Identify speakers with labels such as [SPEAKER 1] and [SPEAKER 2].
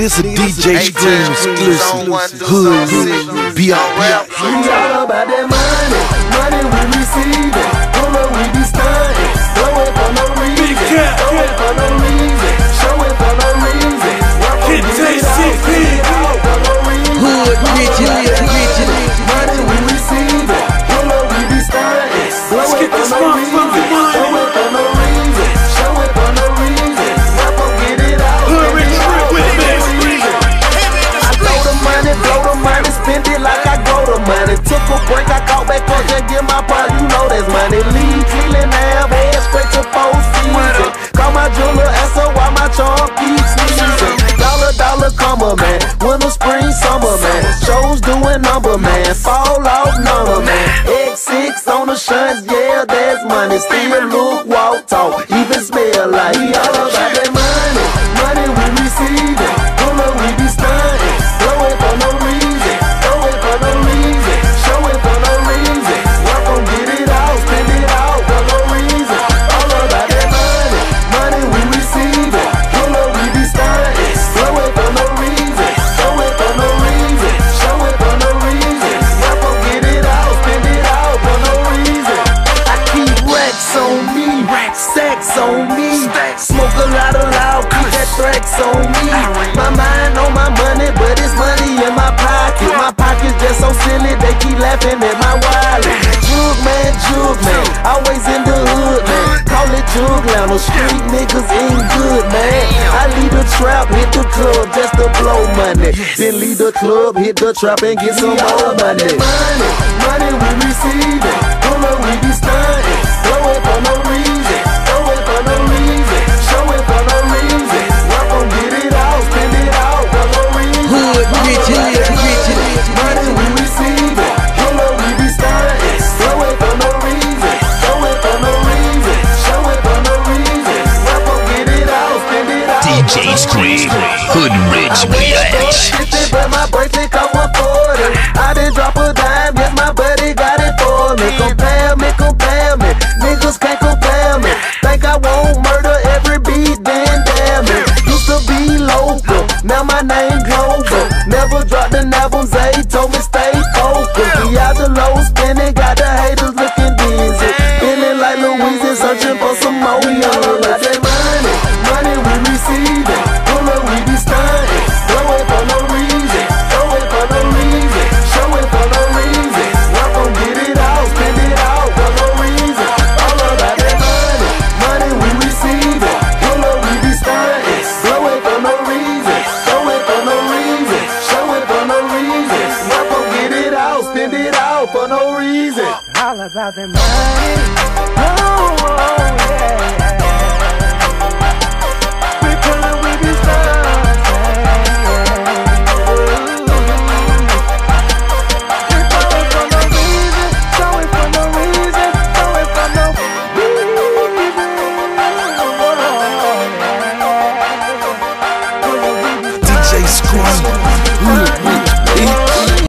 [SPEAKER 1] It's a DJ Scream exclusive. Hood, B.I.B.
[SPEAKER 2] You know about that money. number, man. Fall off number, man. X6 on the shunt, yeah, that's money. Still look, walk, talk, even smell like flex on me. My mind on my money, but it's money in my pocket. My pockets just so silly, they keep laughing at my wallet. Juug man, juug man, always in the hood, man. Call it jug lounge, no street niggas ain't good, man. I leave the trap, hit the club just to blow money. Then leave the club, hit the trap and get some more money. Money, money we receive it. Creed,
[SPEAKER 1] Hood
[SPEAKER 3] Rich,
[SPEAKER 2] bitch. I waited my boy drop a about that money. Oh, oh yeah.